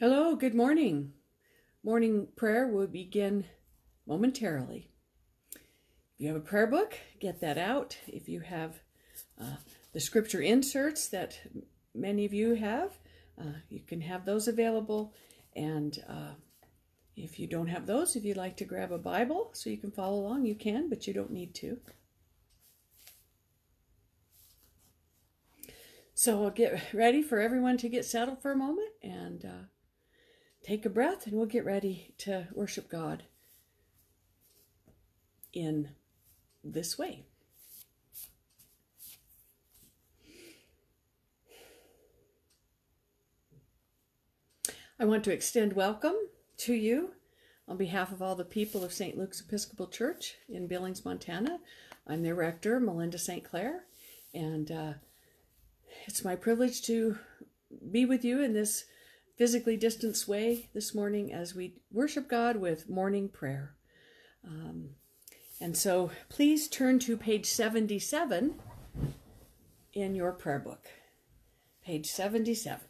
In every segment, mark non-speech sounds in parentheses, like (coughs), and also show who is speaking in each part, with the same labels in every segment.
Speaker 1: Hello, good morning. Morning prayer will begin momentarily. If you have a prayer book, get that out. If you have uh, the scripture inserts that many of you have, uh, you can have those available. And uh, if you don't have those, if you'd like to grab a Bible so you can follow along, you can, but you don't need to. So I'll get ready for everyone to get settled for a moment and uh, take a breath, and we'll get ready to worship God in this way. I want to extend welcome to you on behalf of all the people of St. Luke's Episcopal Church in Billings, Montana. I'm the rector, Melinda St. Clair, and uh, it's my privilege to be with you in this physically distanced way this morning as we worship God with morning prayer. Um, and so please turn to page 77 in your prayer book. Page 77.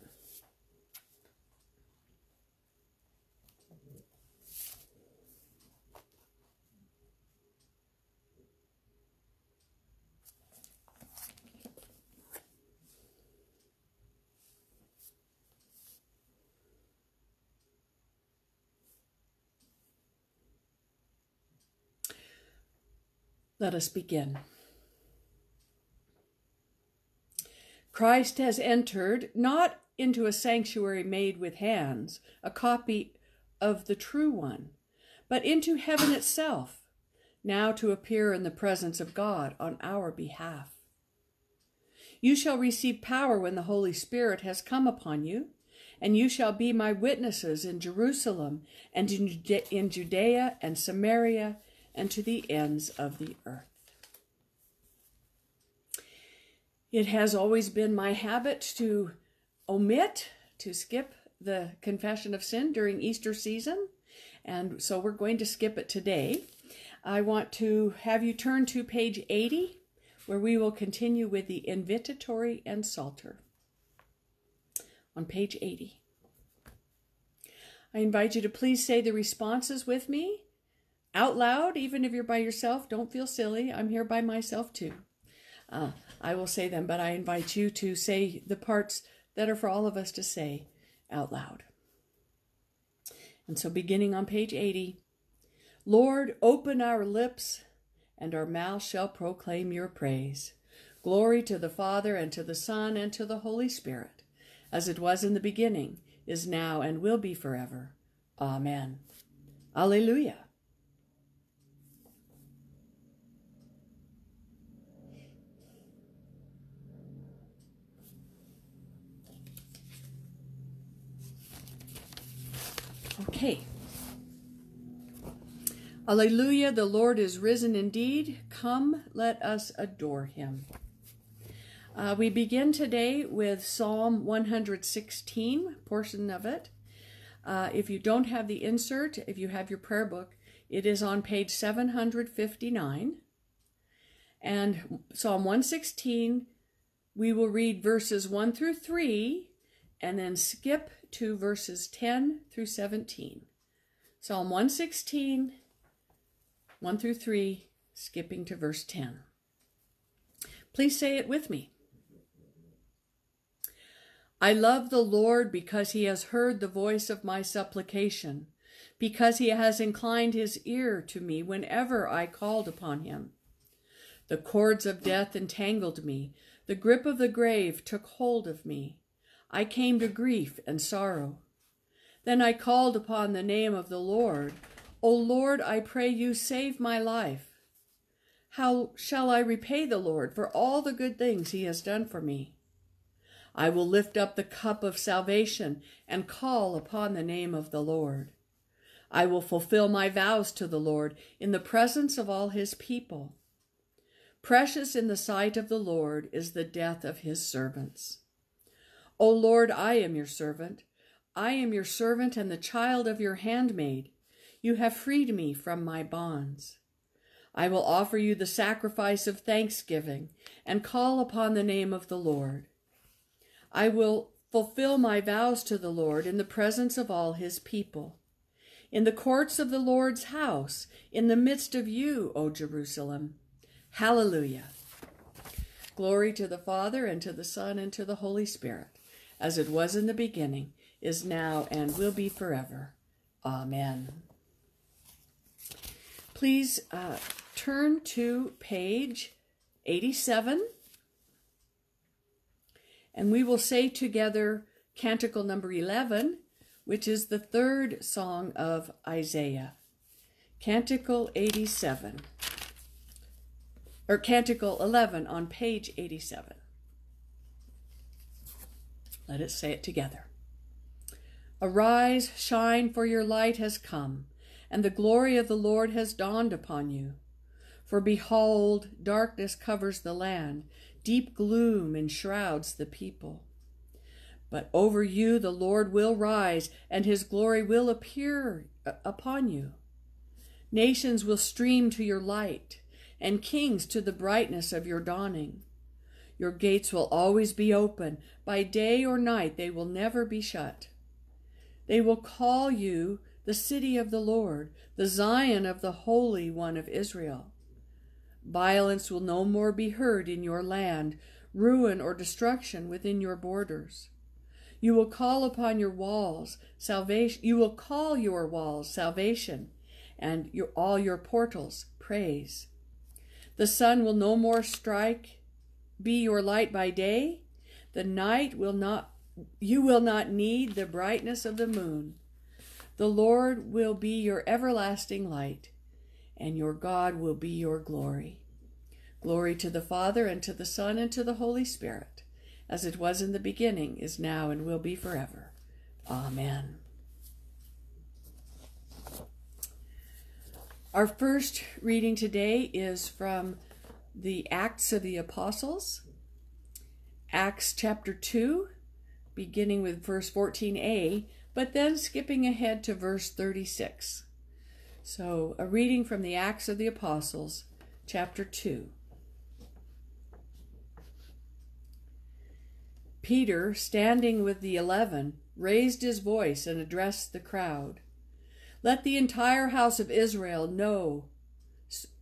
Speaker 1: Let us begin. Christ has entered not into a sanctuary made with hands, a copy of the true one, but into heaven itself, now to appear in the presence of God on our behalf. You shall receive power when the Holy Spirit has come upon you, and you shall be my witnesses in Jerusalem and in Judea and Samaria and to the ends of the earth. It has always been my habit to omit, to skip the confession of sin during Easter season, and so we're going to skip it today. I want to have you turn to page 80, where we will continue with the invitatory and psalter. On page 80. I invite you to please say the responses with me out loud, even if you're by yourself. Don't feel silly. I'm here by myself too. Uh, I will say them, but I invite you to say the parts that are for all of us to say out loud. And so, beginning on page 80, Lord, open our lips, and our mouth shall proclaim your praise. Glory to the Father, and to the Son, and to the Holy Spirit, as it was in the beginning, is now, and will be forever. Amen. Alleluia. Okay. Alleluia, the Lord is risen indeed. Come, let us adore him. Uh, we begin today with Psalm 116, portion of it. Uh, if you don't have the insert, if you have your prayer book, it is on page 759. And Psalm 116, we will read verses 1 through 3 and then skip to verses 10 through 17. Psalm 116, 1 through 3, skipping to verse 10. Please say it with me. I love the Lord because he has heard the voice of my supplication, because he has inclined his ear to me whenever I called upon him. The cords of death entangled me, the grip of the grave took hold of me. I came to grief and sorrow. Then I called upon the name of the Lord. O Lord, I pray you, save my life. How shall I repay the Lord for all the good things he has done for me? I will lift up the cup of salvation and call upon the name of the Lord. I will fulfill my vows to the Lord in the presence of all his people. Precious in the sight of the Lord is the death of his servants. O Lord, I am your servant. I am your servant and the child of your handmaid. You have freed me from my bonds. I will offer you the sacrifice of thanksgiving and call upon the name of the Lord. I will fulfill my vows to the Lord in the presence of all his people. In the courts of the Lord's house, in the midst of you, O Jerusalem. Hallelujah. Glory to the Father, and to the Son, and to the Holy Spirit, as it was in the beginning, is now, and will be forever. Amen. Please uh, turn to page 87 and we will say together Canticle number 11, which is the third song of Isaiah. Canticle 87, or Canticle 11 on page 87. Let us say it together. Arise, shine, for your light has come, and the glory of the Lord has dawned upon you. For behold, darkness covers the land, Deep gloom enshrouds the people. But over you the Lord will rise, and his glory will appear uh, upon you. Nations will stream to your light, and kings to the brightness of your dawning. Your gates will always be open. By day or night they will never be shut. They will call you the city of the Lord, the Zion of the Holy One of Israel. Violence will no more be heard in your land, ruin or destruction within your borders. You will call upon your walls salvation. You will call your walls salvation, and your, all your portals praise. The sun will no more strike, be your light by day. The night will not. You will not need the brightness of the moon. The Lord will be your everlasting light and your God will be your glory. Glory to the Father, and to the Son, and to the Holy Spirit, as it was in the beginning, is now, and will be forever. Amen. Our first reading today is from the Acts of the Apostles, Acts chapter 2, beginning with verse 14a, but then skipping ahead to verse 36. So, a reading from the Acts of the Apostles, chapter 2. Peter, standing with the eleven, raised his voice and addressed the crowd. Let the entire house of Israel know,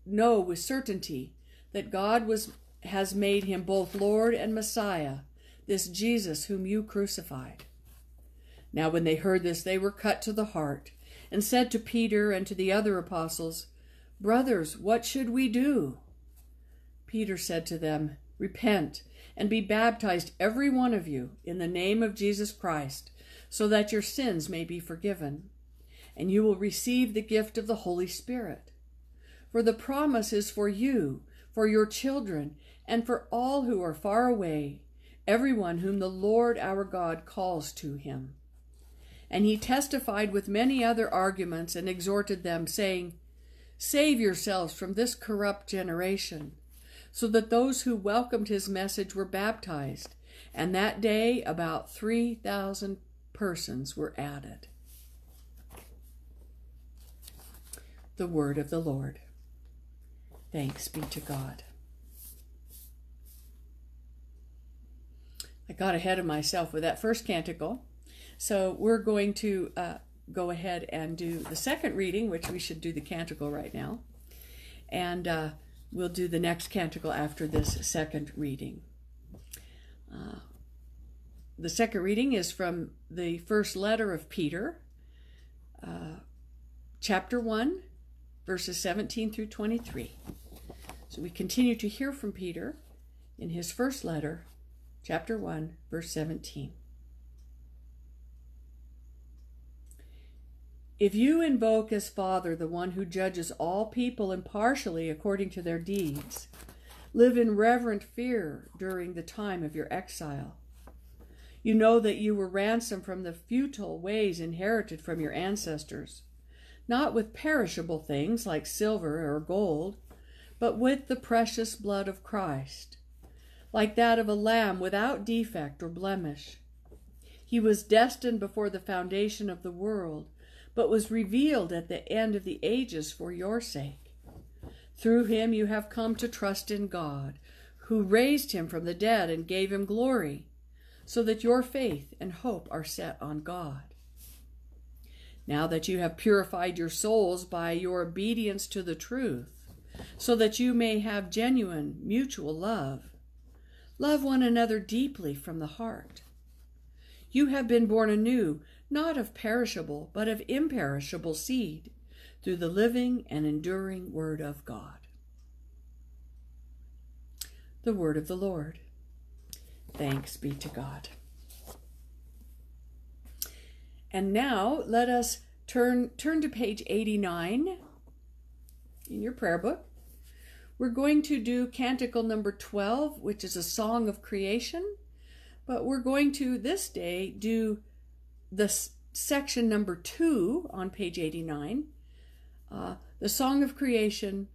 Speaker 1: know with certainty that God was, has made him both Lord and Messiah, this Jesus whom you crucified. Now, when they heard this, they were cut to the heart and said to Peter and to the other apostles, Brothers, what should we do? Peter said to them, Repent and be baptized, every one of you, in the name of Jesus Christ, so that your sins may be forgiven, and you will receive the gift of the Holy Spirit. For the promise is for you, for your children, and for all who are far away, everyone whom the Lord our God calls to him. And he testified with many other arguments and exhorted them, saying, Save yourselves from this corrupt generation. So that those who welcomed his message were baptized, and that day about 3,000 persons were added. The word of the Lord. Thanks be to God. I got ahead of myself with that first canticle. So we're going to uh, go ahead and do the second reading, which we should do the canticle right now. And uh, we'll do the next canticle after this second reading. Uh, the second reading is from the first letter of Peter, uh, chapter 1, verses 17 through 23. So we continue to hear from Peter in his first letter, chapter 1, verse 17. If you invoke as Father the one who judges all people impartially according to their deeds, live in reverent fear during the time of your exile. You know that you were ransomed from the futile ways inherited from your ancestors, not with perishable things like silver or gold, but with the precious blood of Christ, like that of a lamb without defect or blemish. He was destined before the foundation of the world but was revealed at the end of the ages for your sake. Through him you have come to trust in God, who raised him from the dead and gave him glory, so that your faith and hope are set on God. Now that you have purified your souls by your obedience to the truth, so that you may have genuine mutual love, love one another deeply from the heart. You have been born anew, not of perishable, but of imperishable seed, through the living and enduring Word of God. The Word of the Lord. Thanks be to God. And now let us turn turn to page 89 in your prayer book. We're going to do canticle number 12, which is a song of creation, but we're going to this day do the section number 2 on page 89, uh, the song of creation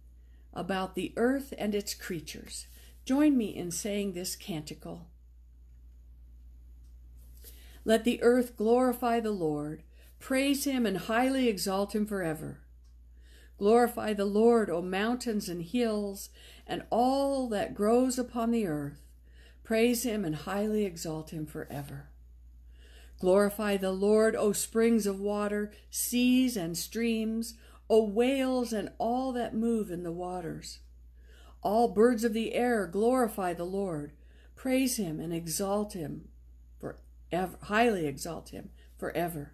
Speaker 1: about the earth and its creatures. Join me in saying this canticle. Let the earth glorify the Lord, praise him and highly exalt him forever. Glorify the Lord, O mountains and hills, and all that grows upon the earth. Praise him and highly exalt him forever. Glorify the Lord, O springs of water, seas and streams, O whales and all that move in the waters. All birds of the air glorify the Lord. Praise him and exalt him forever, highly exalt him forever.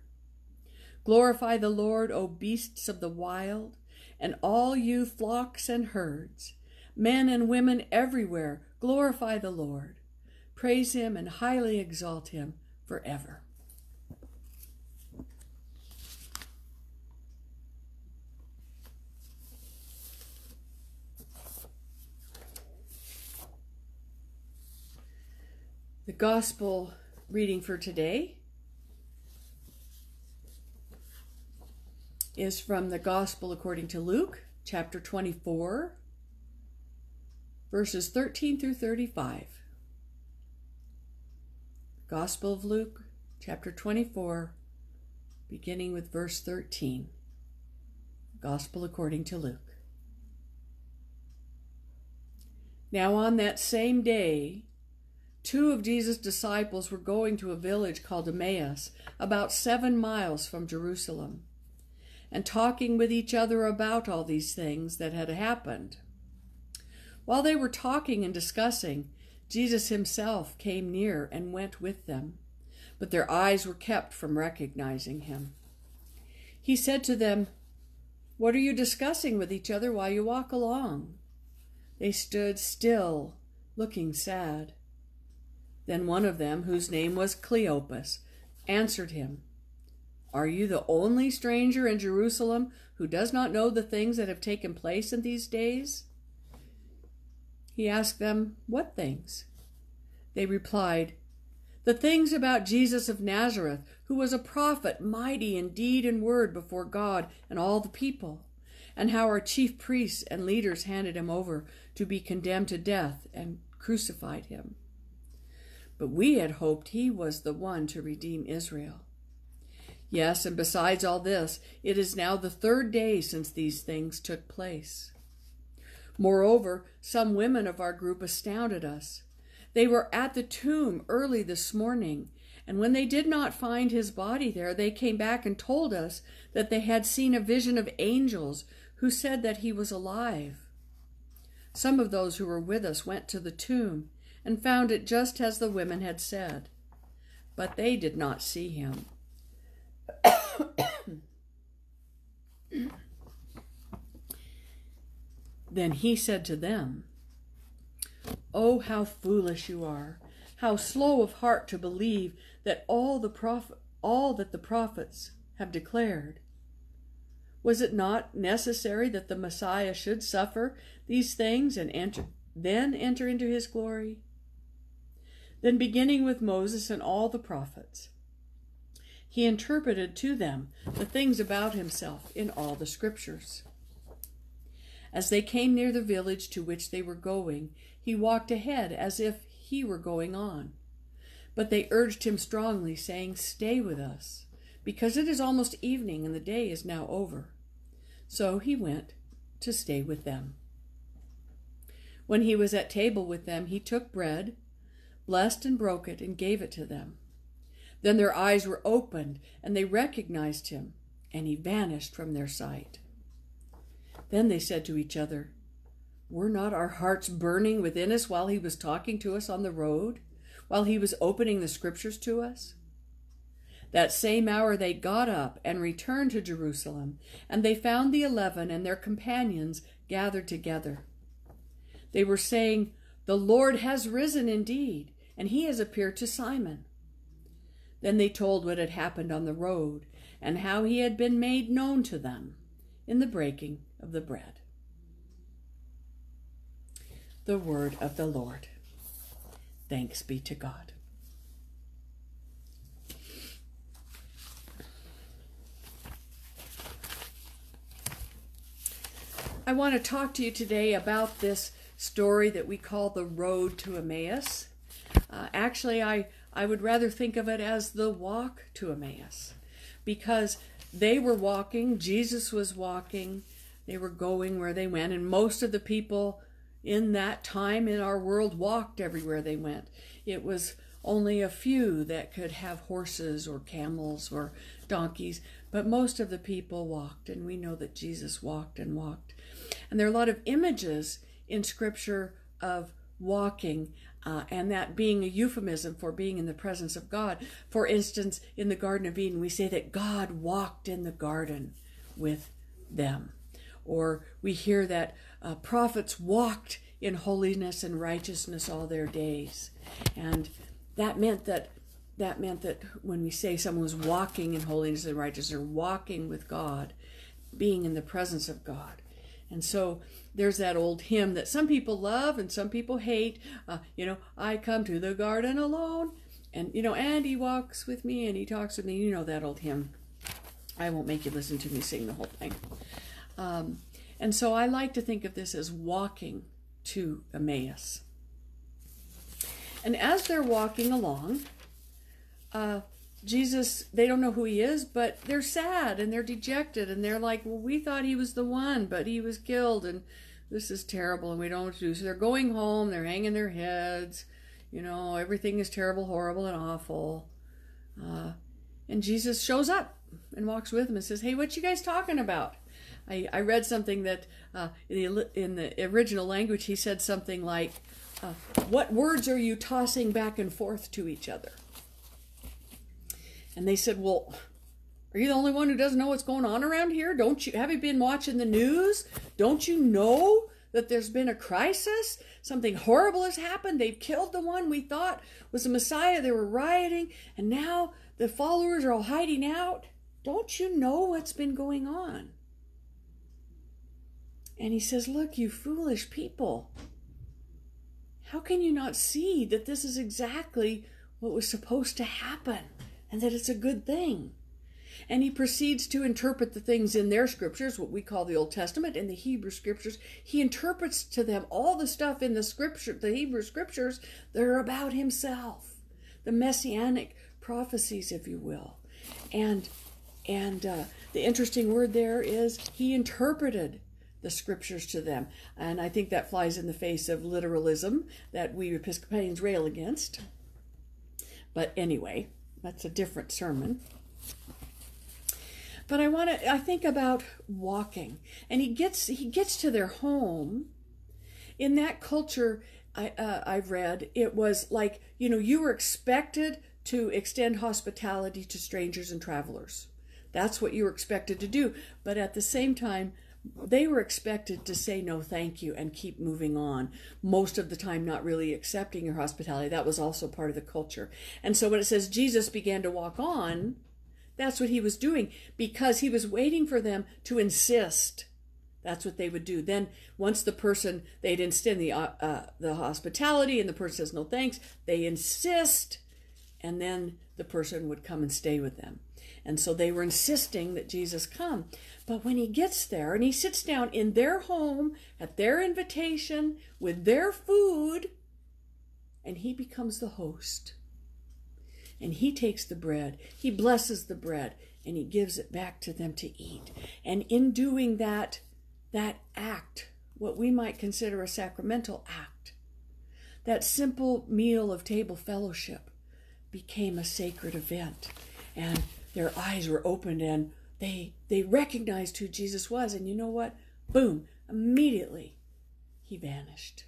Speaker 1: Glorify the Lord, O beasts of the wild, and all you flocks and herds. Men and women everywhere, glorify the Lord. Praise him and highly exalt him forever. The gospel reading for today is from the Gospel according to Luke, chapter 24, verses 13 through 35. Gospel of Luke, chapter 24, beginning with verse 13. Gospel according to Luke. Now, on that same day, two of Jesus' disciples were going to a village called Emmaus, about seven miles from Jerusalem and talking with each other about all these things that had happened. While they were talking and discussing, Jesus himself came near and went with them, but their eyes were kept from recognizing him. He said to them, What are you discussing with each other while you walk along? They stood still, looking sad. Then one of them, whose name was Cleopas, answered him, are you the only stranger in Jerusalem who does not know the things that have taken place in these days? He asked them, What things? They replied, The things about Jesus of Nazareth, who was a prophet, mighty in deed and word before God and all the people, and how our chief priests and leaders handed him over to be condemned to death and crucified him. But we had hoped he was the one to redeem Israel. Yes, and besides all this, it is now the third day since these things took place. Moreover, some women of our group astounded us. They were at the tomb early this morning, and when they did not find his body there, they came back and told us that they had seen a vision of angels who said that he was alive. Some of those who were with us went to the tomb and found it just as the women had said, but they did not see him. (coughs) then he said to them, Oh, how foolish you are, how slow of heart to believe that all the prophet, all that the prophets have declared. Was it not necessary that the Messiah should suffer these things and enter, then enter into his glory? Then, beginning with Moses and all the prophets, he interpreted to them the things about himself in all the scriptures. As they came near the village to which they were going, he walked ahead as if he were going on. But they urged him strongly, saying, Stay with us, because it is almost evening and the day is now over. So he went to stay with them. When he was at table with them, he took bread blessed and broke it, and gave it to them. Then their eyes were opened, and they recognized him, and he vanished from their sight. Then they said to each other, Were not our hearts burning within us while he was talking to us on the road, while he was opening the scriptures to us? That same hour they got up and returned to Jerusalem, and they found the eleven and their companions gathered together. They were saying, The Lord has risen indeed, and he has appeared to Simon. Then they told what had happened on the road, and how he had been made known to them in the breaking of the bread. The word of the Lord. Thanks be to God. I want to talk to you today about this story that we call the road to Emmaus. Uh, actually, I, I would rather think of it as the walk to Emmaus because they were walking, Jesus was walking, they were going where they went, and most of the people in that time in our world walked everywhere they went. It was only a few that could have horses or camels or donkeys, but most of the people walked, and we know that Jesus walked and walked. And there are a lot of images in Scripture of walking, uh, and that being a euphemism for being in the presence of God. For instance, in the Garden of Eden, we say that God walked in the garden with them. Or we hear that uh, prophets walked in holiness and righteousness all their days. And that meant that that meant that when we say someone was walking in holiness and righteousness or walking with God, being in the presence of God. And so there's that old hymn that some people love and some people hate. Uh, you know, I come to the garden alone. And, you know, and he walks with me and he talks with me. You know that old hymn. I won't make you listen to me sing the whole thing. Um, and so I like to think of this as walking to Emmaus. And as they're walking along, uh, Jesus, they don't know who he is, but they're sad and they're dejected and they're like, well, we thought he was the one, but he was killed and this is terrible and we don't know what to do. So they're going home, they're hanging their heads, you know, everything is terrible, horrible, and awful. Uh, and Jesus shows up and walks with them and says, hey, what you guys talking about? I, I read something that uh, in, the, in the original language, he said something like, uh, what words are you tossing back and forth to each other? And they said, Well, are you the only one who doesn't know what's going on around here? Don't you have you been watching the news? Don't you know that there's been a crisis? Something horrible has happened. They've killed the one we thought was the Messiah. They were rioting, and now the followers are all hiding out. Don't you know what's been going on? And he says, Look, you foolish people. How can you not see that this is exactly what was supposed to happen? and that it's a good thing. And he proceeds to interpret the things in their scriptures, what we call the Old Testament and the Hebrew scriptures. He interprets to them all the stuff in the scripture, the Hebrew scriptures that are about himself, the messianic prophecies, if you will. And and uh, the interesting word there is he interpreted the scriptures to them. And I think that flies in the face of literalism that we Episcopalians rail against. But anyway, that's a different sermon. But I want to I think about walking. And he gets he gets to their home. In that culture I uh, I've read it was like, you know, you were expected to extend hospitality to strangers and travelers. That's what you were expected to do. But at the same time, they were expected to say no thank you and keep moving on most of the time not really accepting your hospitality that was also part of the culture and so when it says jesus began to walk on that's what he was doing because he was waiting for them to insist that's what they would do then once the person they'd extend the uh, uh, the hospitality and the person says no thanks they insist and then the person would come and stay with them and so they were insisting that Jesus come. But when he gets there and he sits down in their home at their invitation with their food, and he becomes the host. And he takes the bread, he blesses the bread, and he gives it back to them to eat. And in doing that, that act, what we might consider a sacramental act, that simple meal of table fellowship became a sacred event. And their eyes were opened and they they recognized who Jesus was. And you know what? Boom, immediately he vanished.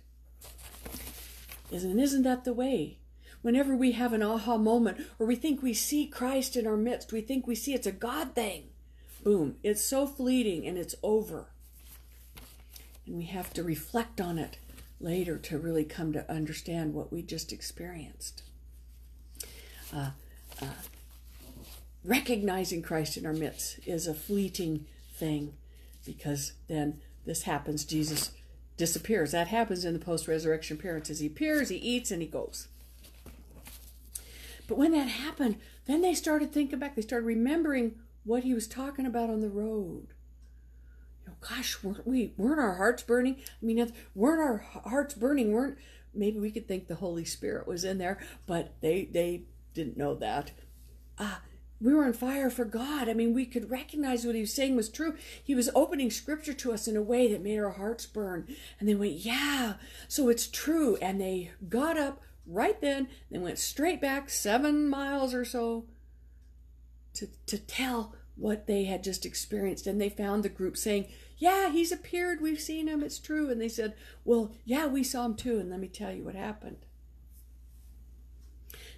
Speaker 1: Isn't isn't that the way? Whenever we have an aha moment or we think we see Christ in our midst, we think we see it's a God thing. Boom, it's so fleeting and it's over. And we have to reflect on it later to really come to understand what we just experienced. Uh, uh, recognizing Christ in our midst is a fleeting thing because then this happens. Jesus disappears. That happens in the post resurrection appearances. He appears, he eats, and he goes. But when that happened, then they started thinking back. They started remembering what he was talking about on the road. You know, gosh, weren't we weren't our hearts burning? I mean, weren't our hearts burning? weren't maybe we could think the Holy Spirit was in there, but they they didn't know that. Ah, uh, we were on fire for God. I mean, we could recognize what he was saying was true. He was opening scripture to us in a way that made our hearts burn. And they went, Yeah, so it's true. And they got up right then, they went straight back seven miles or so to, to tell what they had just experienced. And they found the group saying, Yeah, he's appeared. We've seen him. It's true. And they said, Well, yeah, we saw him too. And let me tell you what happened.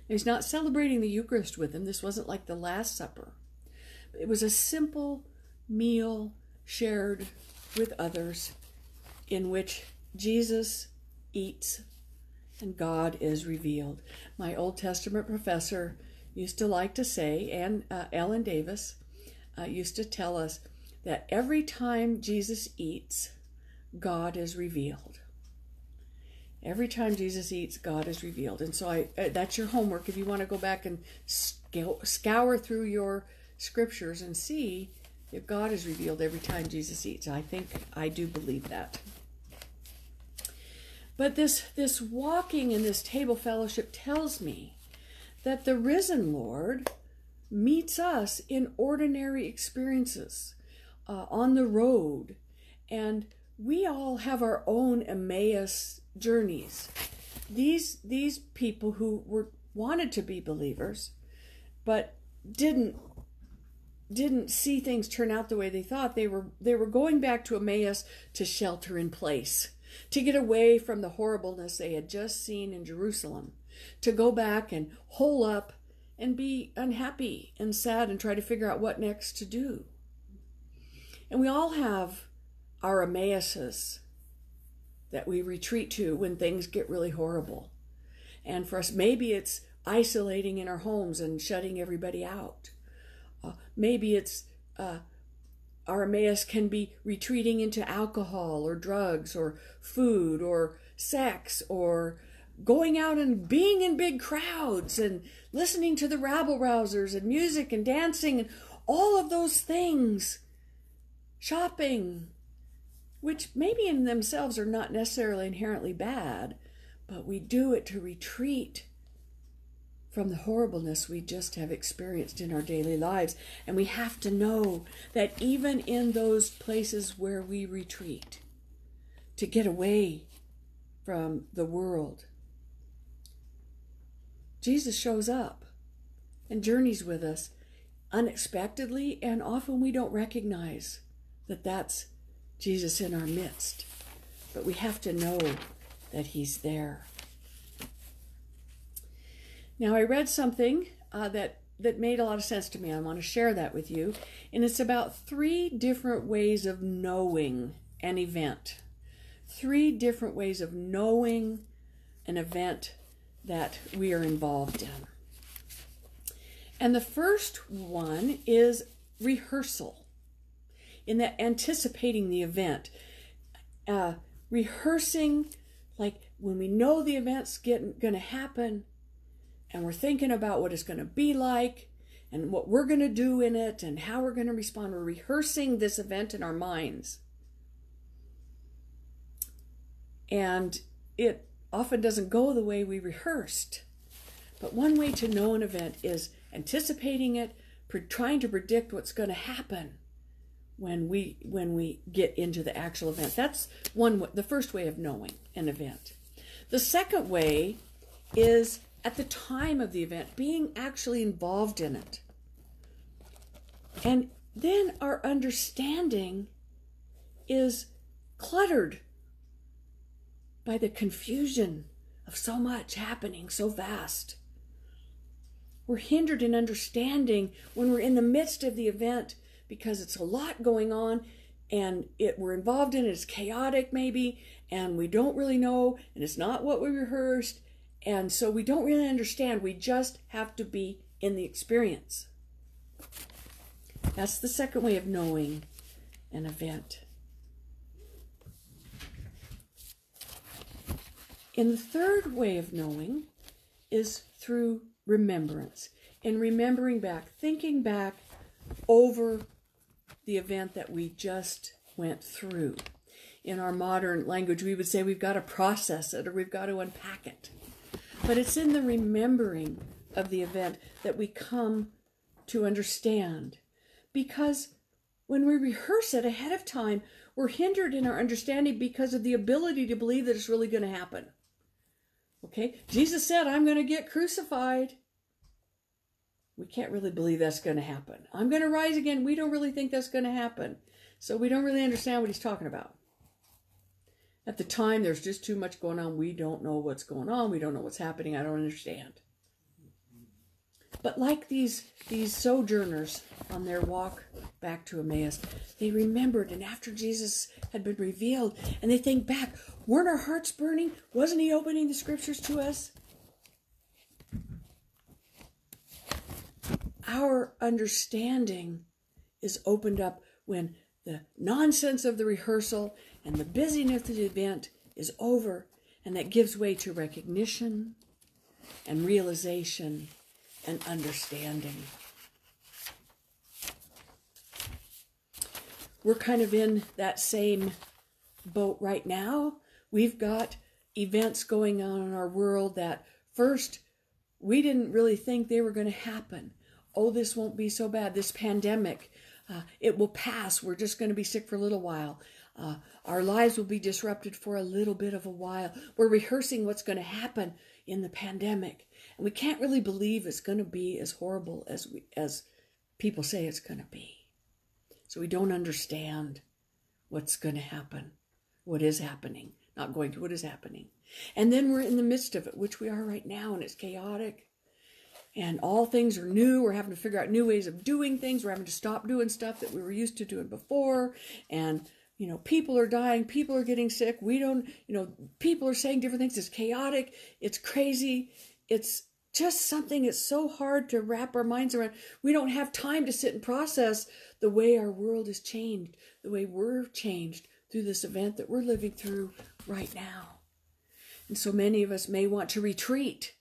Speaker 1: He's not celebrating the Eucharist with him. This wasn't like the Last Supper. It was a simple meal shared with others in which Jesus eats and God is revealed. My Old Testament professor used to like to say, and uh, Ellen Davis uh, used to tell us that every time Jesus eats, God is revealed. Every time Jesus eats, God is revealed. And so I uh, that's your homework if you want to go back and scour through your scriptures and see if God is revealed every time Jesus eats. I think I do believe that. But this this walking in this table fellowship tells me that the risen Lord meets us in ordinary experiences uh, on the road. And we all have our own Emmaus journeys. These, these people who were wanted to be believers, but didn't didn't see things turn out the way they thought they were they were going back to Emmaus to shelter in place to get away from the horribleness they had just seen in Jerusalem to go back and hole up and be unhappy and sad and try to figure out what next to do. And we all have our Emmauses that we retreat to when things get really horrible. And for us, maybe it's isolating in our homes and shutting everybody out. Uh, maybe it's uh, Emmaus can be retreating into alcohol or drugs or food or sex or going out and being in big crowds and listening to the rabble rousers and music and dancing and all of those things, shopping, which maybe in themselves are not necessarily inherently bad, but we do it to retreat from the horribleness we just have experienced in our daily lives. And we have to know that even in those places where we retreat, to get away from the world, Jesus shows up and journeys with us unexpectedly, and often we don't recognize that that's Jesus in our midst. But we have to know that He's there. Now, I read something uh, that that made a lot of sense to me. I want to share that with you, and it's about three different ways of knowing an event. Three different ways of knowing an event that we are involved in. And the first one is rehearsal, in that anticipating the event, uh, rehearsing, like when we know the event's going to happen, and we're thinking about what it's going to be like, and what we're going to do in it, and how we're going to respond. We're rehearsing this event in our minds. And it often doesn't go the way we rehearsed. But one way to know an event is anticipating it, trying to predict what's going to happen when we when we get into the actual event. That's one the first way of knowing an event. The second way is at the time of the event, being actually involved in it. And then our understanding is cluttered by the confusion of so much happening so fast. We're hindered in understanding when we're in the midst of the event because it's a lot going on and it we're involved in it's chaotic maybe and we don't really know and it's not what we rehearsed and so we don't really understand we just have to be in the experience that's the second way of knowing an event in the third way of knowing is through remembrance and remembering back thinking back over the event that we just went through. In our modern language, we would say we've got to process it or we've got to unpack it. But it's in the remembering of the event that we come to understand. Because when we rehearse it ahead of time, we're hindered in our understanding because of the ability to believe that it's really going to happen. Okay? Jesus said, I'm going to get crucified we can't really believe that's going to happen. I'm going to rise again. We don't really think that's going to happen. So we don't really understand what he's talking about. At the time, there's just too much going on. We don't know what's going on. We don't know what's happening. I don't understand. But like these, these sojourners on their walk back to Emmaus, they remembered, and after Jesus had been revealed, and they think back, weren't our hearts burning? Wasn't he opening the scriptures to us? our understanding is opened up when the nonsense of the rehearsal and the busyness of the event is over, and that gives way to recognition and realization and understanding. We're kind of in that same boat right now. We've got events going on in our world that first we didn't really think they were going to happen oh, this won't be so bad. This pandemic, uh, it will pass. We're just going to be sick for a little while. Uh, our lives will be disrupted for a little bit of a while. We're rehearsing what's going to happen in the pandemic, and we can't really believe it's going to be as horrible as we, as people say it's going to be. So we don't understand what's going to happen, what is happening, not going to what is happening. And then we're in the midst of it, which we are right now, and it's chaotic and all things are new. We're having to figure out new ways of doing things. We're having to stop doing stuff that we were used to doing before. And, you know, people are dying, people are getting sick. We don't, you know, people are saying different things. It's chaotic, it's crazy, it's just something it's so hard to wrap our minds around. We don't have time to sit and process the way our world has changed, the way we're changed through this event that we're living through right now. And so many of us may want to retreat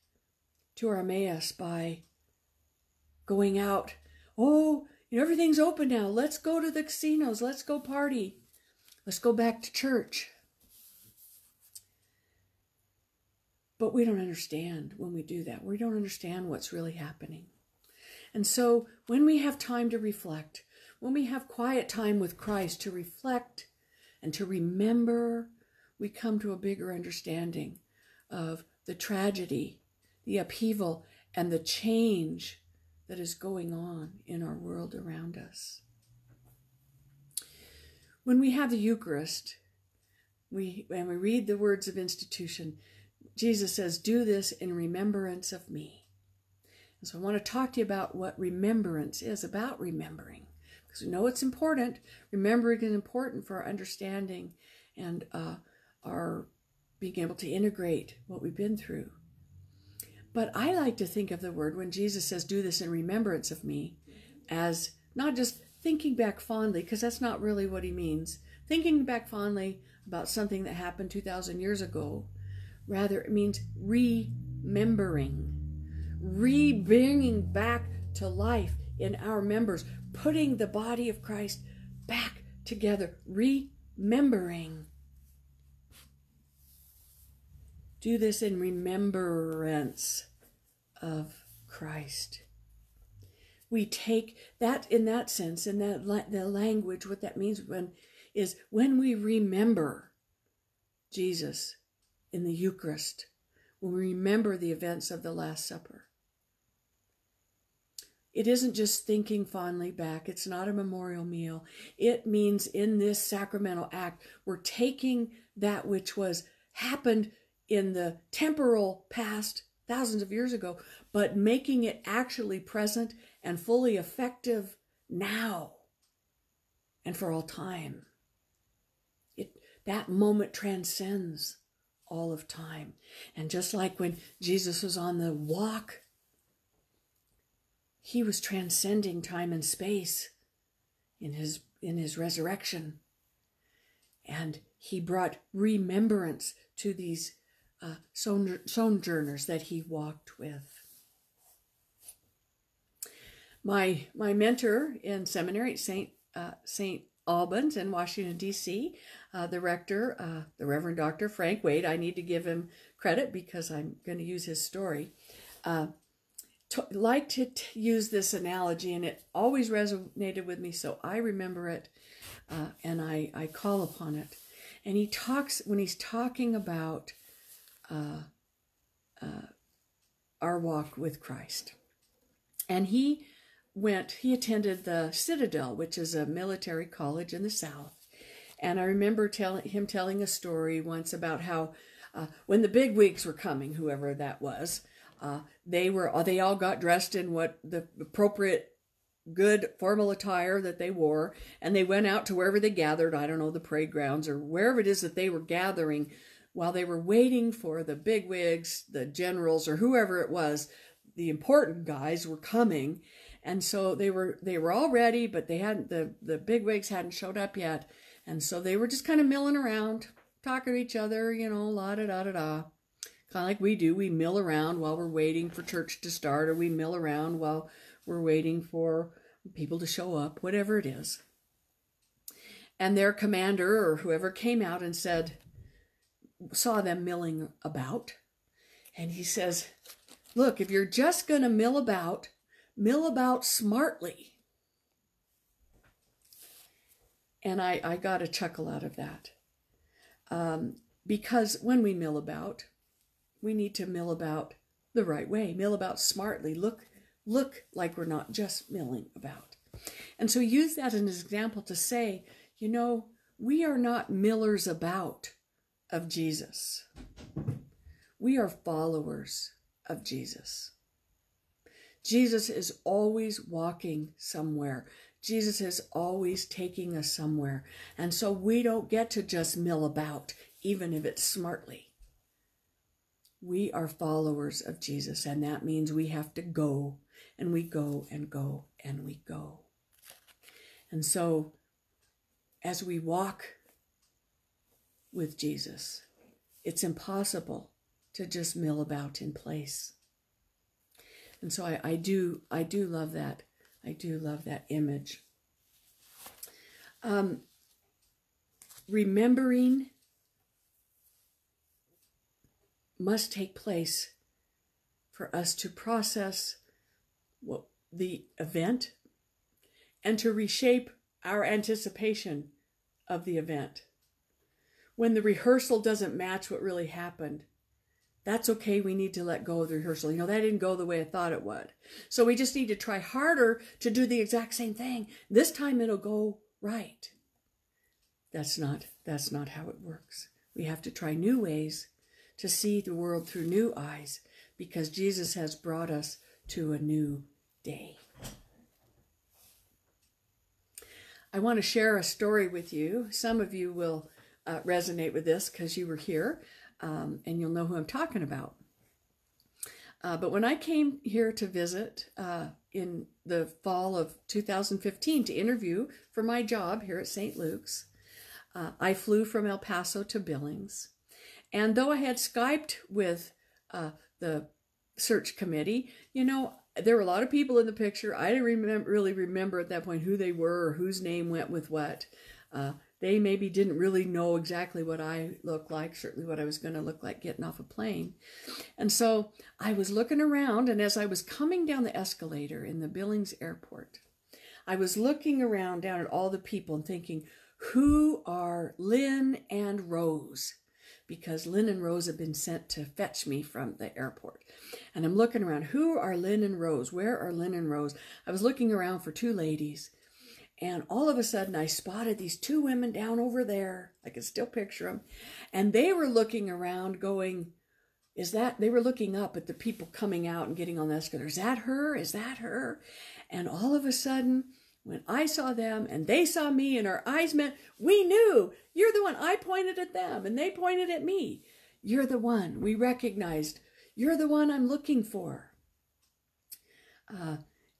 Speaker 1: to our Emmaus by going out. Oh, you know, everything's open now. Let's go to the casinos. Let's go party. Let's go back to church. But we don't understand when we do that. We don't understand what's really happening. And so when we have time to reflect, when we have quiet time with Christ to reflect and to remember, we come to a bigger understanding of the tragedy the upheaval and the change that is going on in our world around us. When we have the Eucharist, we when we read the words of institution, Jesus says, "Do this in remembrance of me." And so I want to talk to you about what remembrance is about remembering, because we know it's important. Remembering is important for our understanding and uh, our being able to integrate what we've been through. But I like to think of the word when Jesus says, Do this in remembrance of me, as not just thinking back fondly, because that's not really what he means. Thinking back fondly about something that happened 2,000 years ago. Rather, it means remembering, re bringing back to life in our members, putting the body of Christ back together, remembering Do this in remembrance of Christ. We take that in that sense, in that the language, what that means when is when we remember Jesus in the Eucharist when we remember the events of the Last Supper. It isn't just thinking fondly back. It's not a memorial meal. It means in this sacramental act, we're taking that which was happened in the temporal past thousands of years ago, but making it actually present and fully effective now and for all time. It, that moment transcends all of time. And just like when Jesus was on the walk, he was transcending time and space in his in his resurrection. And he brought remembrance to these uh, sojourners that he walked with. My my mentor in seminary, Saint uh, Saint Albans in Washington D.C., uh, the rector, uh, the Reverend Dr. Frank Wade. I need to give him credit because I'm going to use his story. Uh, to, like to t- use this analogy, and it always resonated with me, so I remember it, uh, and I I call upon it. And he talks when he's talking about uh, our walk with Christ. And he went, he attended the Citadel, which is a military college in the South. And I remember telling him telling a story once about how uh, when the big wigs were coming, whoever that was, uh, they were they all got dressed in what the appropriate good formal attire that they wore, and they went out to wherever they gathered. I don't know the parade grounds or wherever it is that they were gathering while they were waiting for the bigwigs, the generals, or whoever it was, the important guys were coming, and so they were they were all ready, but they hadn't the the bigwigs hadn't showed up yet, and so they were just kind of milling around, talking to each other, you know, la da da da da, kind of like we do. We mill around while we're waiting for church to start, or we mill around while we're waiting for people to show up, whatever it is. And their commander or whoever came out and said, saw them milling about. And he says, Look, if you're just going to mill about, mill about smartly. And I, I got a chuckle out of that. Um, because when we mill about, we need to mill about the right way, mill about smartly, look, look like we're not just milling about. And so use that as an example to say, you know, we are not millers about of Jesus. We are followers of Jesus. Jesus is always walking somewhere. Jesus is always taking us somewhere. And so we don't get to just mill about, even if it's smartly. We are followers of Jesus, and that means we have to go, and we go, and go, and we go. And so, as we walk with Jesus. It's impossible to just mill about in place. And so I, I do I do love that. I do love that image. Um, remembering must take place for us to process what the event and to reshape our anticipation of the event when the rehearsal doesn't match what really happened, that's okay. We need to let go of the rehearsal. You know, that didn't go the way I thought it would. So we just need to try harder to do the exact same thing. This time it'll go right. That's not that's not how it works. We have to try new ways to see the world through new eyes because Jesus has brought us to a new day. I want to share a story with you. Some of you will uh, resonate with this because you were here um, and you'll know who I'm talking about. Uh, but when I came here to visit uh, in the fall of 2015 to interview for my job here at St. Luke's, uh, I flew from El Paso to Billings. And though I had Skyped with uh, the search committee, you know, there were a lot of people in the picture. I didn't remember, really remember at that point who they were or whose name went with what. They maybe didn't really know exactly what I looked like, certainly what I was going to look like getting off a plane. And so I was looking around, and as I was coming down the escalator in the Billings airport, I was looking around down at all the people and thinking, who are Lynn and Rose? because Lynn and Rose have been sent to fetch me from the airport. And I'm looking around. Who are Lynn and Rose? Where are Lynn and Rose? I was looking around for two ladies. And all of a sudden, I spotted these two women down over there. I can still picture them. And they were looking around, going, Is that, they were looking up at the people coming out and getting on the escalator. Is that her? Is that her? And all of a sudden, when I saw them and they saw me and our eyes met, we knew you're the one. I pointed at them and they pointed at me. You're the one. We recognized you're the one I'm looking for. Uh,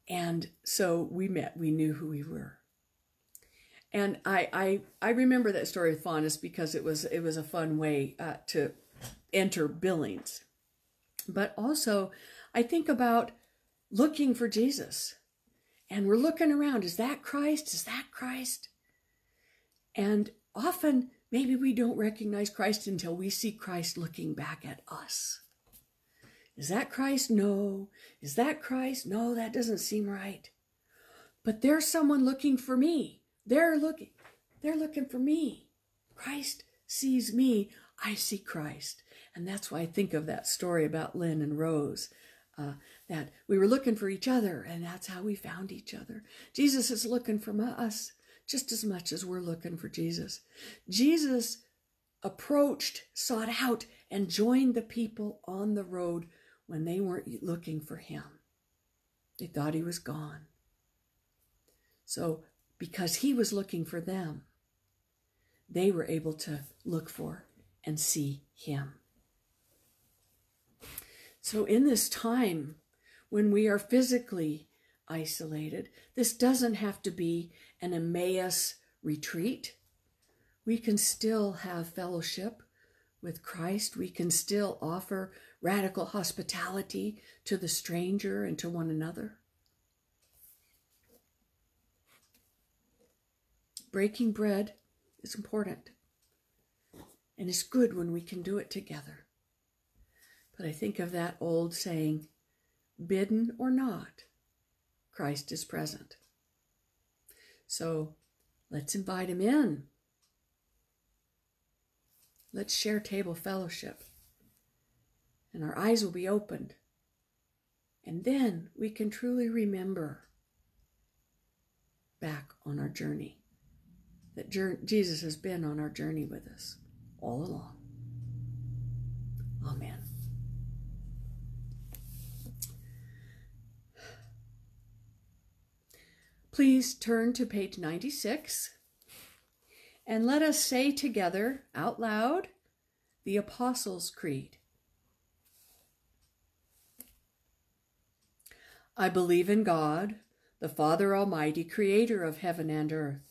Speaker 1: and so we met. We knew who we were. And I, I, I remember that story with fondness because it was, it was a fun way uh, to enter Billings. But also, I think about looking for Jesus and we're looking around. Is that Christ? Is that Christ? And often, maybe we don't recognize Christ until we see Christ looking back at us. Is that Christ? No. Is that Christ? No, that doesn't seem right. But there's someone looking for me. They're looking. They're looking for me. Christ sees me. I see Christ. And that's why I think of that story about Lynn and Rose. Uh, that we were looking for each other, and that's how we found each other. Jesus is looking for us just as much as we're looking for Jesus. Jesus approached, sought out, and joined the people on the road when they weren't looking for him. They thought he was gone. So, because he was looking for them, they were able to look for and see him. So, in this time when we are physically isolated. This doesn't have to be an Emmaus retreat. We can still have fellowship with Christ. We can still offer radical hospitality to the stranger and to one another. Breaking bread is important. And it's good when we can do it together. But I think of that old saying bidden or not, Christ is present. So let's invite him in. Let's share table fellowship. And our eyes will be opened. And then we can truly remember back on our journey that Jesus has been on our journey with us all along. Amen. Please turn to page 96 and let us say together out loud the Apostles' Creed. I believe in God, the Father Almighty, creator of heaven and earth.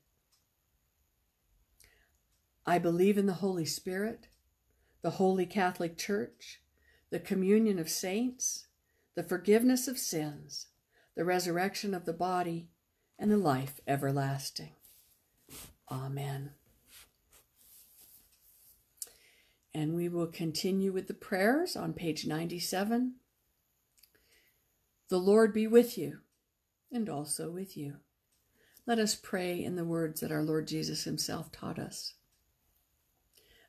Speaker 1: I believe in the Holy Spirit, the Holy Catholic Church, the communion of saints, the forgiveness of sins, the resurrection of the body, and the life everlasting. Amen. And we will continue with the prayers on page 97. The Lord be with you and also with you. Let us pray in the words that our Lord Jesus himself taught us.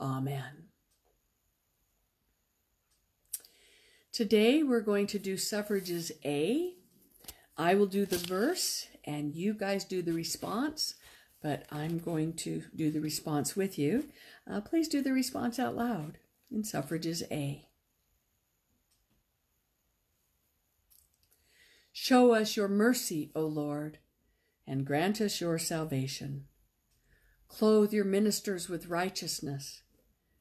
Speaker 1: Amen. Today we're going to do suffrages A. I will do the verse, and you guys do the response but I'm going to do the response with you. Uh, please do the response out loud in suffrages A. Show us your mercy, O Lord, and grant us your salvation. Clothe your ministers with righteousness.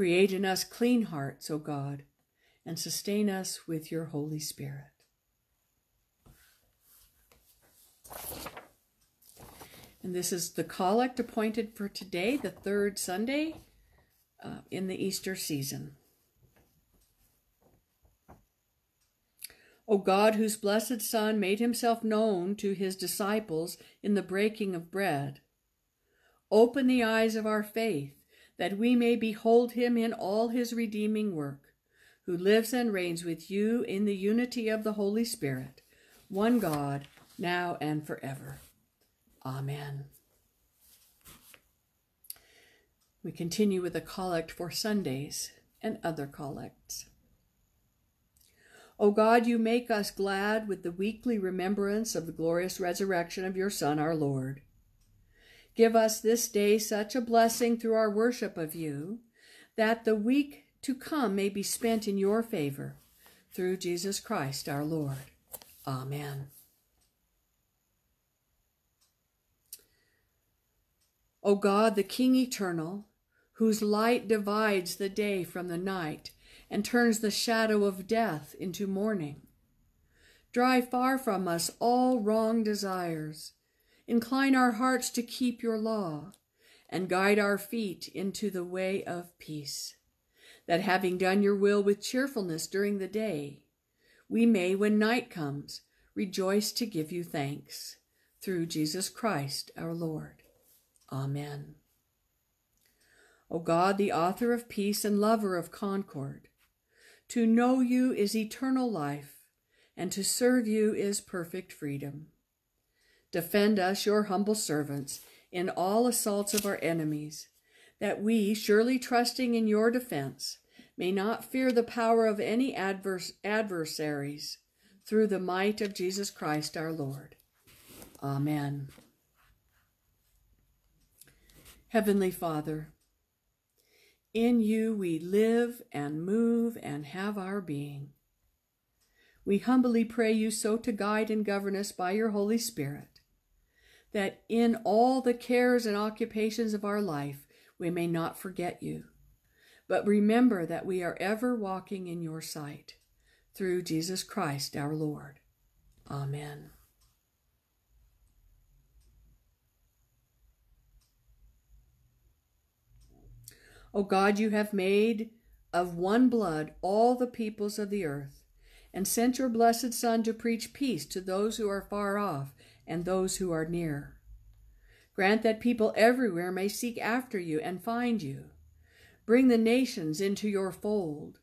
Speaker 1: Create in us clean hearts, O God, and sustain us with your Holy Spirit. And this is the collect appointed for today, the third Sunday uh, in the Easter season. O God, whose blessed Son made himself known to his disciples in the breaking of bread, open the eyes of our faith that we may behold him in all his redeeming work, who lives and reigns with you in the unity of the Holy Spirit, one God, now and forever. Amen. We continue with a collect for Sundays and other collects. O God, you make us glad with the weekly remembrance of the glorious resurrection of your Son, our Lord. Give us this day such a blessing through our worship of you, that the week to come may be spent in your favor, through Jesus Christ our Lord. Amen. O God, the King eternal, whose light divides the day from the night and turns the shadow of death into morning. Drive far from us all wrong desires. Incline our hearts to keep your law, and guide our feet into the way of peace, that having done your will with cheerfulness during the day, we may, when night comes, rejoice to give you thanks. Through Jesus Christ our Lord. Amen. O God, the author of peace and lover of concord, to know you is eternal life, and to serve you is perfect freedom. Defend us, your humble servants, in all assaults of our enemies, that we, surely trusting in your defense, may not fear the power of any adverse adversaries, through the might of Jesus Christ our Lord. Amen. Heavenly Father, in you we live and move and have our being. We humbly pray you so to guide and govern us by your Holy Spirit, that in all the cares and occupations of our life we may not forget you, but remember that we are ever walking in your sight, through Jesus Christ our Lord. Amen. O God, you have made of one blood all the peoples of the earth, and sent your blessed Son to preach peace to those who are far off and those who are near. Grant that people everywhere may seek after you and find you. Bring the nations into your fold.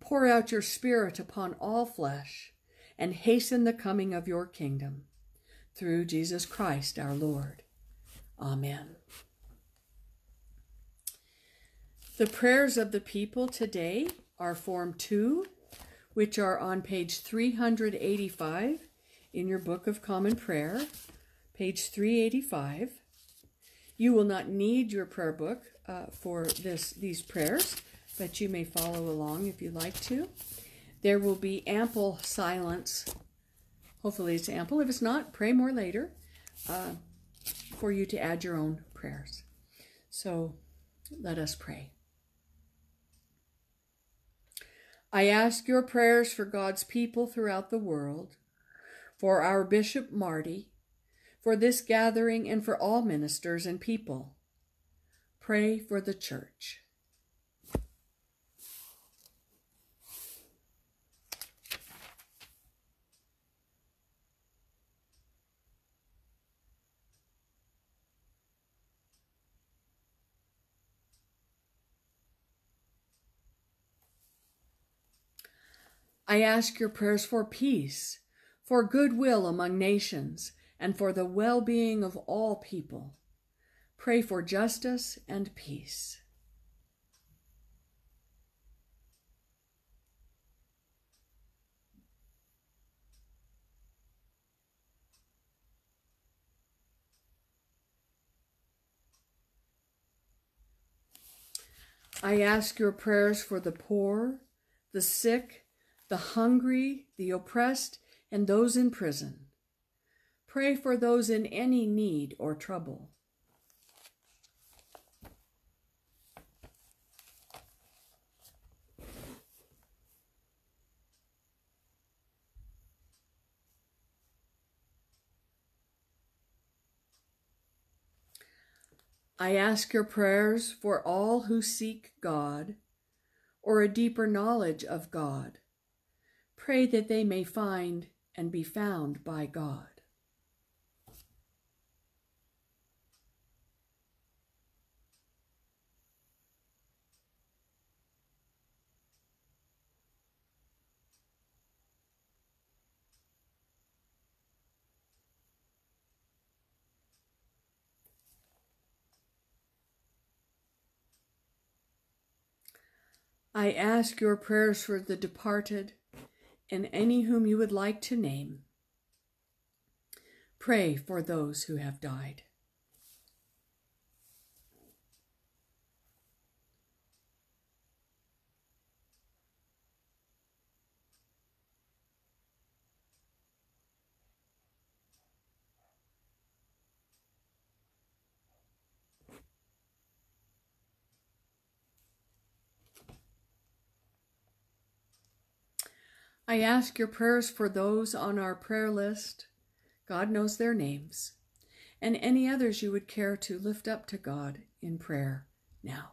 Speaker 1: Pour out your Spirit upon all flesh, and hasten the coming of your kingdom. Through Jesus Christ our Lord. Amen. The prayers of the people today are Form 2, which are on page 385 in your Book of Common Prayer, page 385. You will not need your prayer book uh, for this these prayers, but you may follow along if you like to. There will be ample silence. Hopefully, it's ample. If it's not, pray more later uh, for you to add your own prayers. So let us pray. I ask your prayers for God's people throughout the world, for our Bishop Marty, for this gathering, and for all ministers and people. Pray for the church. I ask your prayers for peace, for goodwill among nations, and for the well being of all people. Pray for justice and peace. I ask your prayers for the poor, the sick, the hungry, the oppressed, and those in prison. Pray for those in any need or trouble. I ask your prayers for all who seek God or a deeper knowledge of God. Pray that they may find and be found by God. I ask your prayers for the departed and any whom you would like to name. Pray for those who have died. I ask your prayers for those on our prayer list. God knows their names. And any others you would care to lift up to God in prayer now.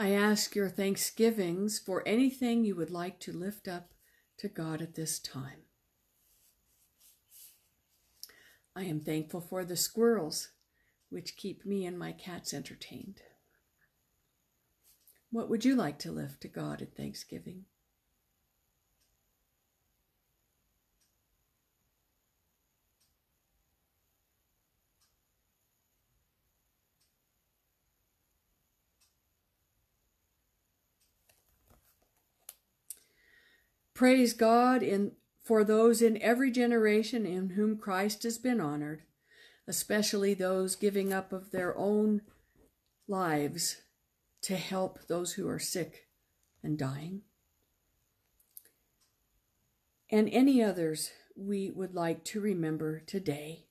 Speaker 1: I ask your thanksgivings for anything you would like to lift up to God at this time. I am thankful for the squirrels, which keep me and my cats entertained. What would you like to lift to God at Thanksgiving? Praise God in for those in every generation in whom Christ has been honored, especially those giving up of their own lives to help those who are sick and dying. And any others we would like to remember today.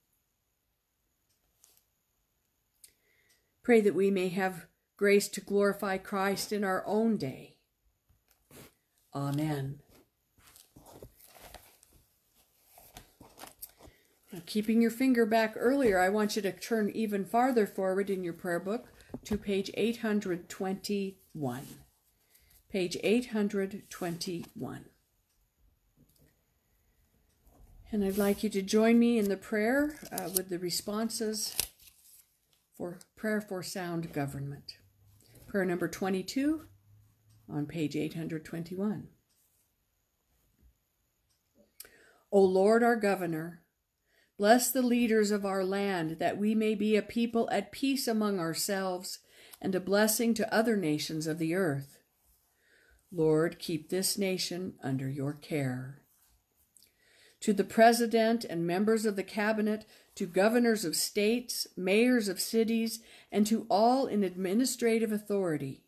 Speaker 1: Pray that we may have grace to glorify Christ in our own day. Amen. Keeping your finger back earlier, I want you to turn even farther forward in your prayer book to page 821. Page 821. And I'd like you to join me in the prayer uh, with the responses for prayer for sound government. Prayer number 22 on page 821. O Lord, our governor, Bless the leaders of our land, that we may be a people at peace among ourselves and a blessing to other nations of the earth. Lord, keep this nation under your care. To the President and members of the Cabinet, to governors of states, mayors of cities, and to all in administrative authority,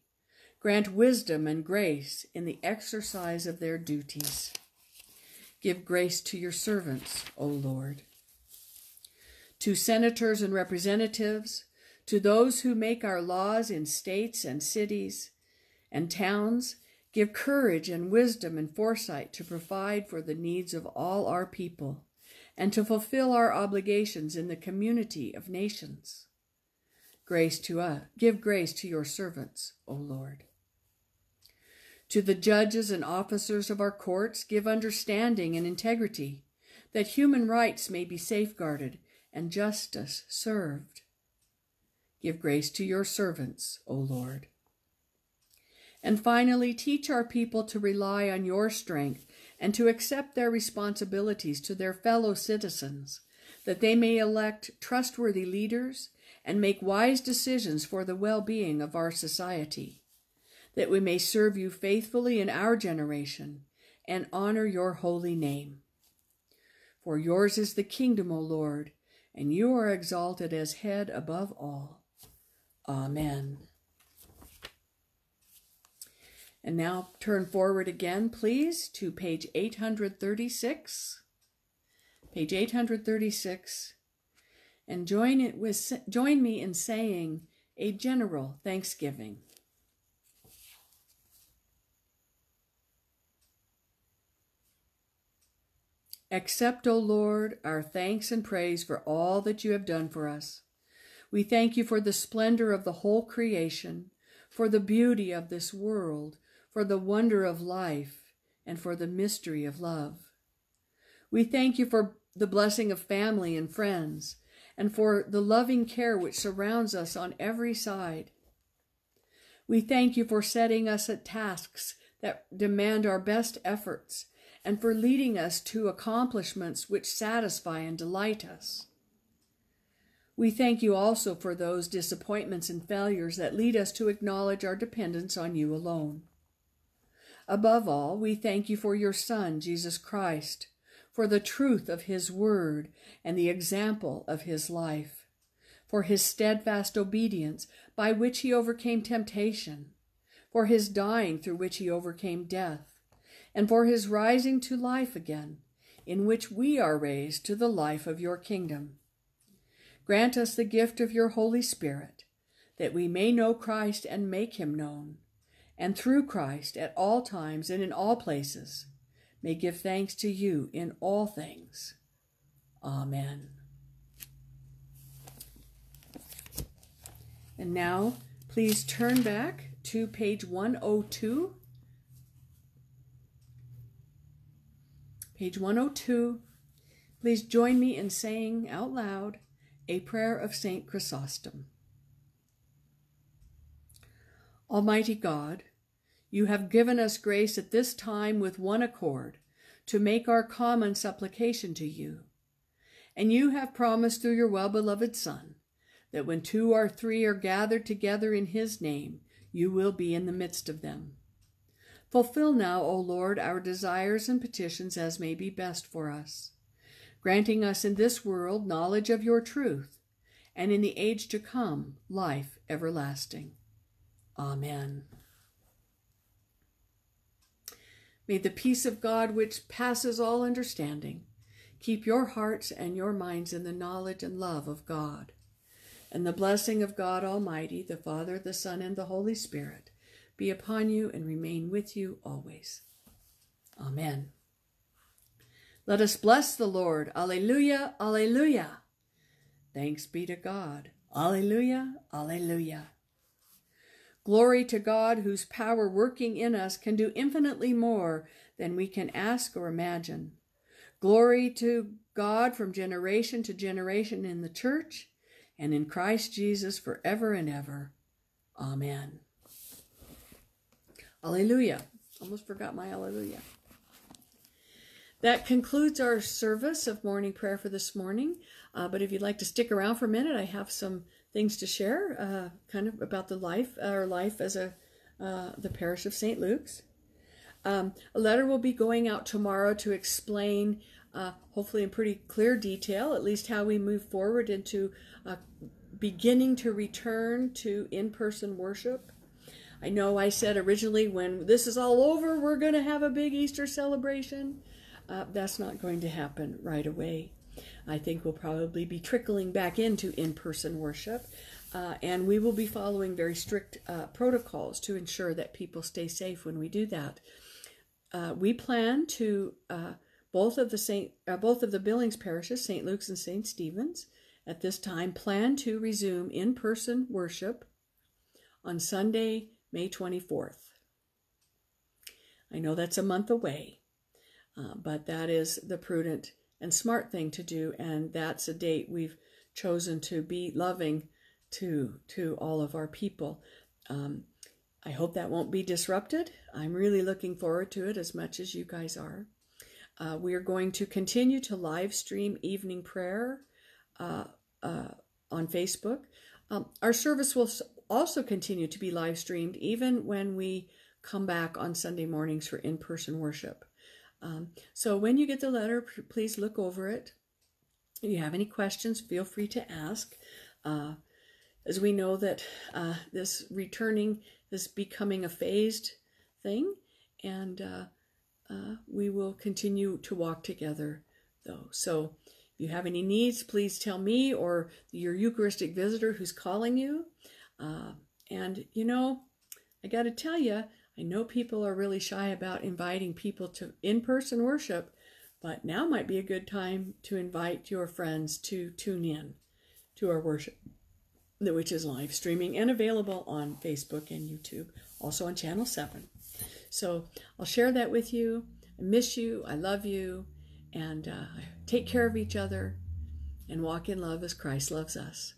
Speaker 1: grant wisdom and grace in the exercise of their duties. Give grace to your servants, O Lord to senators and representatives, to those who make our laws in states and cities and towns, give courage and wisdom and foresight to provide for the needs of all our people and to fulfill our obligations in the community of nations. grace to us. Give grace to your servants, O Lord. To the judges and officers of our courts, give understanding and integrity, that human rights may be safeguarded and justice served. Give grace to your servants, O Lord. And finally, teach our people to rely on your strength and to accept their responsibilities to their fellow citizens, that they may elect trustworthy leaders and make wise decisions for the well being of our society, that we may serve you faithfully in our generation and honor your holy name. For yours is the kingdom, O Lord, and you are exalted as head above all. Amen. And now turn forward again, please, to page 836. Page 836. And join it with join me in saying a general thanksgiving. Accept, O Lord, our thanks and praise for all that you have done for us. We thank you for the splendor of the whole creation, for the beauty of this world, for the wonder of life, and for the mystery of love. We thank you for the blessing of family and friends, and for the loving care which surrounds us on every side. We thank you for setting us at tasks that demand our best efforts and for leading us to accomplishments which satisfy and delight us. We thank you also for those disappointments and failures that lead us to acknowledge our dependence on you alone. Above all, we thank you for your Son, Jesus Christ, for the truth of his word and the example of his life, for his steadfast obedience by which he overcame temptation, for his dying through which he overcame death, and for his rising to life again, in which we are raised to the life of your kingdom. Grant us the gift of your Holy Spirit, that we may know Christ and make him known and through Christ at all times and in all places, may give thanks to you in all things. Amen. And now, please turn back to page 102. Page 102. Please join me in saying out loud a prayer of St. Chrysostom. Almighty God, you have given us grace at this time with one accord to make our common supplication to you. And you have promised through your well beloved Son that when two or three are gathered together in his name, you will be in the midst of them. Fulfill now, O Lord, our desires and petitions as may be best for us, granting us in this world knowledge of your truth, and in the age to come life everlasting. Amen. May the peace of God, which passes all understanding, keep your hearts and your minds in the knowledge and love of God. And the blessing of God Almighty, the Father, the Son, and the Holy Spirit be upon you and remain with you always. Amen. Let us bless the Lord. Alleluia, alleluia. Thanks be to God. Alleluia, alleluia. Glory to God, whose power working in us can do infinitely more than we can ask or imagine. Glory to God from generation to generation in the church and in Christ Jesus forever and ever. Amen. Alleluia. Almost forgot my alleluia. That concludes our service of morning prayer for this morning. Uh, but if you'd like to stick around for a minute, I have some things to share, uh, kind of about the life, our life as a uh, the parish of St. Luke's. Um, a letter will be going out tomorrow to explain, uh, hopefully in pretty clear detail, at least how we move forward into uh, beginning to return to in-person worship. I know I said originally when this is all over, we're going to have a big Easter celebration. Uh, that's not going to happen right away. I think we'll probably be trickling back into in person worship. Uh, and we will be following very strict uh, protocols to ensure that people stay safe when we do that. Uh, we plan to uh, both of the Saint, uh, both of the Billings parishes, St. Luke's and St. Stephen's, at this time plan to resume in person worship on Sunday, May 24th. I know that's a month away, uh, but that is the prudent and smart thing to do, and that's a date we've chosen to be loving to to all of our people. Um, I hope that won't be disrupted. I'm really looking forward to it as much as you guys are. Uh, we are going to continue to live stream evening prayer uh, uh, on Facebook. Um, our service will also continue to be live streamed even when we come back on Sunday mornings for in person worship. Um, so when you get the letter, please look over it. If you have any questions, feel free to ask. Uh, as we know that uh, this returning is becoming a phased thing, and uh, uh, we will continue to walk together, though. So, if you have any needs, please tell me or your Eucharistic visitor who's calling you. Uh, and you know, I got to tell you, I know people are really shy about inviting people to in person worship, but now might be a good time to invite your friends to tune in to our worship, which is live streaming and available on Facebook and YouTube, also on Channel 7. So I'll share that with you. I miss you. I love you. And uh, take care of each other and walk in love as Christ loves us.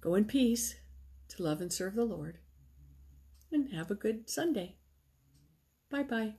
Speaker 1: Go in peace to love and serve the Lord. And have a good Sunday. Bye bye.